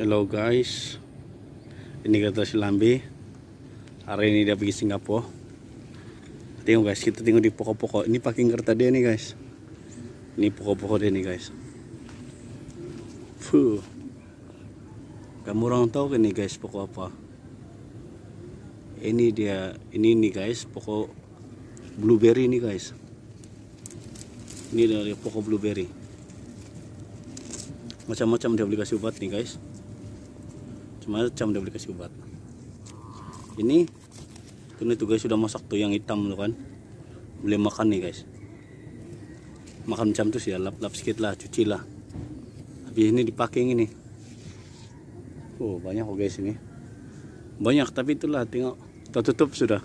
Hello guys. Ini kata si Lambi Hari ini dia pergi Singapura. Tengok guys. Kita tengok di pokok-pokok. Ini packing kereta dia nih guys. Ini pokok-pokok dia nih guys. Fuh. Kamu orang tahu kan nih guys pokok apa. Ini dia Ini nih guys pokok Blueberry nih guys. Ini dari pokok blueberry. Macam-macam dia boleh kasih obat nih guys boleh kasih obat. Ini ini tuh guys sudah masak tuh yang hitam tuh kan. Boleh makan nih guys. Makan macam tuh sih ya lap-lap sedikit lah cuci lah. Habis ini dipakai ini. Oh banyak kok guys ini. Banyak tapi itulah tengok. Kita tutup sudah.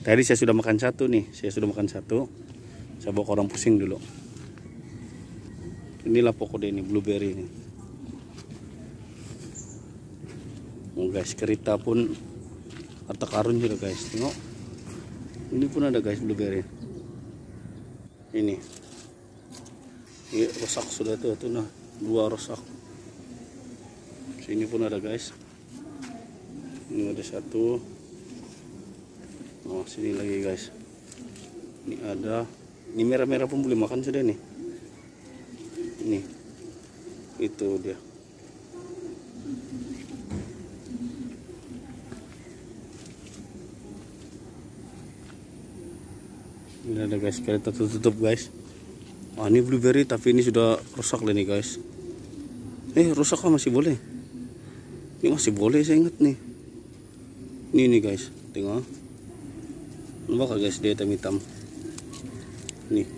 Tadi saya sudah makan satu nih saya sudah makan satu. Saya bawa orang pusing dulu. Inilah pokok ini blueberry ini oh guys kereta pun harta karun juga guys. Tengok. Ini pun ada guys blueberry. Ini. Ini rusak sudah tuh tuh nah. Dua rusak sini pun ada guys. Ini ada satu. Oh sini lagi guys. Ini ada. Ini merah-merah pun boleh makan sudah nih. Nih itu dia ini ada guys kereta tutup guys. Ah ini blueberry tapi ini sudah rusak lah nih guys. Eh rusak kah masih boleh? Ini masih boleh saya ingat nih. Ini nih guys. Tengok. Nampak guys dia hitam-hitam nih.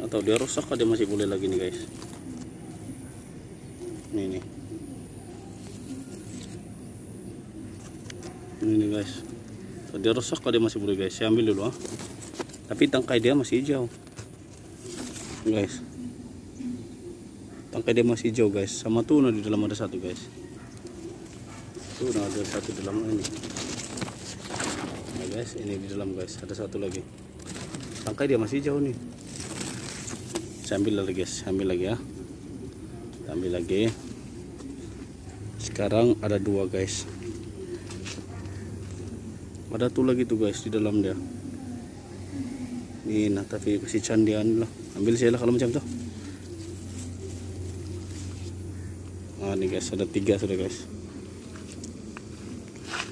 Atau dia rusak dia masih boleh lagi nih guys. Ini nih. Ini nih guys dia rusak dia masih boleh guys. Saya ambil dulu ah. Tapi tangkai dia masih hijau. Guys. Tangkai dia masih hijau guys. Sama tuh nah di dalam ada satu guys. Tuh nah ada satu di dalam ini. Nah guys ini di dalam guys. Ada satu lagi. Tangkai dia masih hijau nih. Saya ambil lagi guys. Ambil lagi ya. Ambil lagi. Sekarang ada dua guys ada tuh lagi tuh guys di dalam dia. Ini nah tapi kasih candian lah. Ambil saya lah kalau macam tuh nah nih guys ada tiga sudah guys.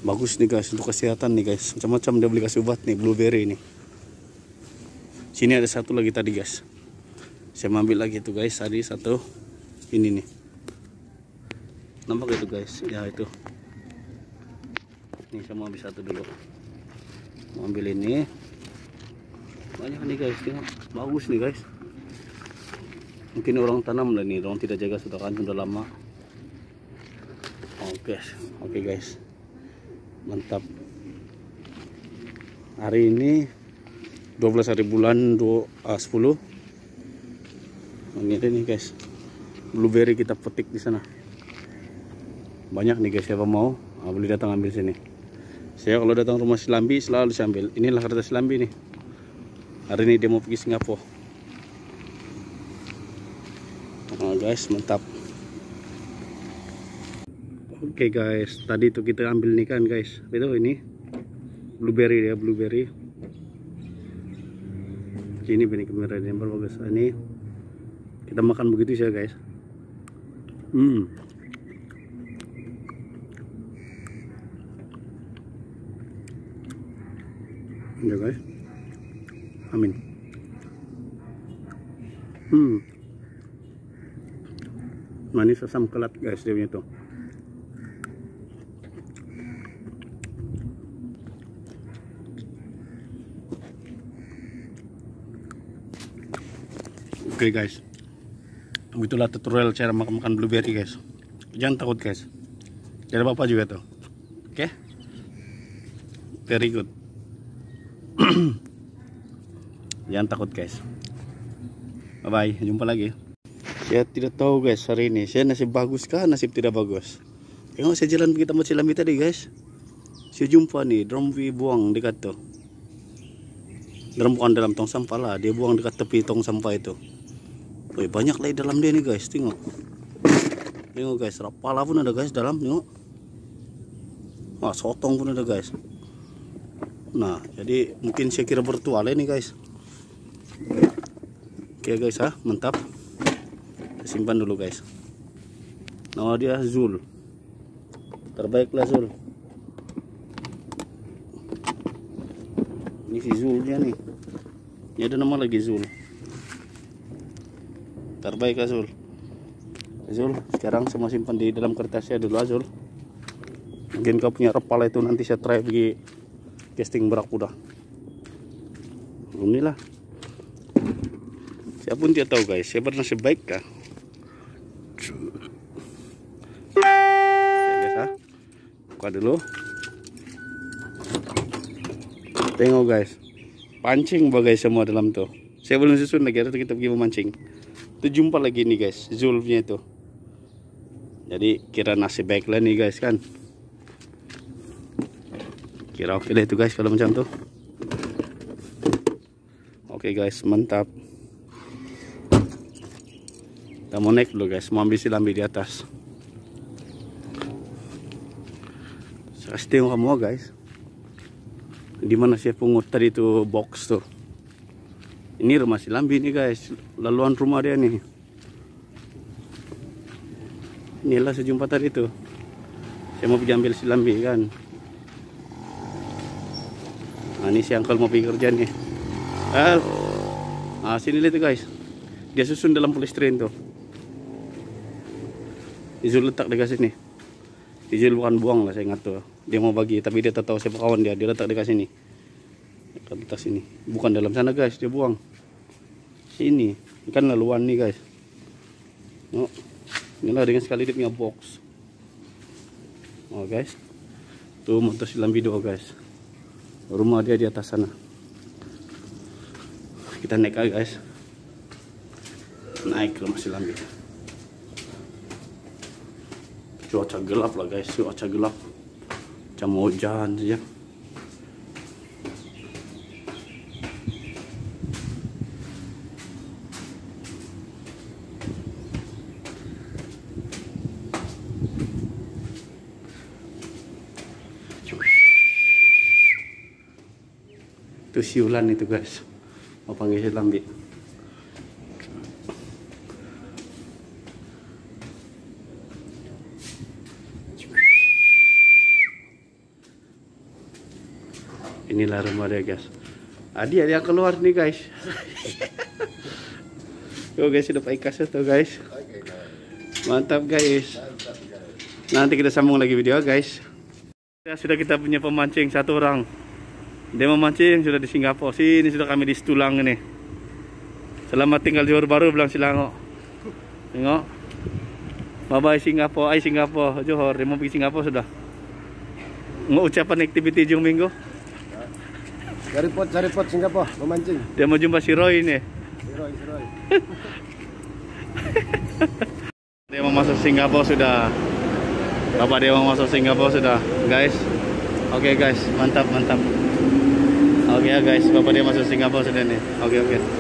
Bagus nih guys untuk kesehatan nih guys. Macam-macam dia beli kasih obat nih blueberry nih sini ada satu lagi tadi guys. Saya ambil lagi tuh guys tadi satu. Ini nih. Nampak itu guys? Ya itu ini saya mau ambil satu dulu. Mau ambil ini. Banyak nih guys. Tengok. Bagus nih guys. Mungkin orang tanam lah nih orang tidak jaga sudah kan sudah lama. Oke okay. oke okay, guys. Mantap. Hari ini 12 hari bulan 2, uh, 10 ini nih guys. Blueberry kita petik di sana. Banyak nih guys. Siapa mau nah, boleh datang ambil sini saya kalau datang rumah Silambi selalu saya ambil. Inilah kereta Silambi nih. Hari ini dia mau pergi Singapura. Nah, guys mantap. Oke okay, guys. Tadi tuh kita ambil nih kan guys. Itu ini. Blueberry ya blueberry. Ini benih kamera yang bagus ini. Kita makan begitu sih guys. Hmm ya guys. Amin. Hmm. Manis asam kelat guys dia punya tuh. Oke okay, guys. Begitulah tutorial cara makan, makan blueberry guys. Jangan takut guys. Tidak apa-apa juga tuh. Oke? Okay? very good jangan takut guys. Bye bye jumpa lagi. Saya tidak tahu guys hari ini. Saya nasib bagus kah nasib tidak bagus? Tengok saya jalan kita mau cilami tadi guys. Saya jumpa nih drum buang dekat tuh drum bukan dalam tong sampah lah. Dia buang dekat tepi tong sampah itu. Wih, banyak lagi dalam dia nih guys, tengok. tengok guys. Rapala pun ada guys dalam. Tengok. Wah sotong pun ada guys. Nah jadi mungkin saya kira bertual ini guys oke guys ah mantap. Simpan dulu guys. Nama dia Zul. Terbaiklah Zul. Ini si Zulnya nih. Ini ada nama lagi Zul. Terbaik Azul Azul sekarang semua simpan di dalam kertasnya dulu Azul mungkin kau punya repala itu nanti saya try pergi casting berakuda inilah saya pun tidak tahu guys. Saya pernah sebaik kah? Ya guys ha? buka dulu. Tengok guys. Pancing bagai semua dalam tuh saya belum susun lagi. Harus kita pergi memancing. Itu jumpa lagi nih guys. Zulfnya itu jadi kira nasib baik lah nih guys kan? Kira oke lah itu guys kalau macam tuh oke guys. Mantap kita mau naik dulu guys. Mau ambil silambi di atas. Saya tengok kamu guys. Di mana saya pungut? Tadi itu box tuh. Ini rumah Silambi nih guys. Laluan rumah dia nih. Inilah sejumpa tadi tuh saya mau pergi ambil Silambi kan. Nah ini si uncle mau pergi kerja nih. Al. Nah sini lihat tuh guys. Dia susun dalam polistrin tuh Izul letak dekat sini. Izul bukan buang lah saya ingat tuh dia mau bagi tapi dia tahu siapa kawan dia. Dia letak dekat sini. Dekat atas ini bukan dalam sana guys. Dia buang. Sini. Kan laluan nih guys. Oh inilah dengan sekali dia punya box. Oh guys. Tuh motor silam video guys. Rumah dia di atas sana. Kita naik aja guys. Naik ke rumah silam video cuaca gelap lah guys. Cuaca gelap. Macam hujan saja. Itu siulan itu guys. Mau panggil si lambi inilah rumah dia guys. Adi ada yang keluar nih guys. Yo guys sudah pakai kaset tuh guys. Mantap guys. Nanti kita sambung lagi video guys. Ya, sudah kita punya pemancing satu orang. Dia memancing sudah di Singapura. Sini sudah kami di Stulang ini. Selamat tinggal di Johor Baru bilang Silango tengok. Bye bye Singapura. Ay Singapura. Johor dia mau pergi Singapura sudah. Mau ucapan aktiviti jung minggu Cari pot, cari pot Singapura, memancing. dia mau jumpa si Roy ini. Roy, Roy. dia mau masuk Singapura sudah. Bapak dia mau masuk Singapura sudah. Guys. Oke guys. Mantap mantap. Oke ya guys. Bapak dia masuk Singapura sudah nih. Oke oke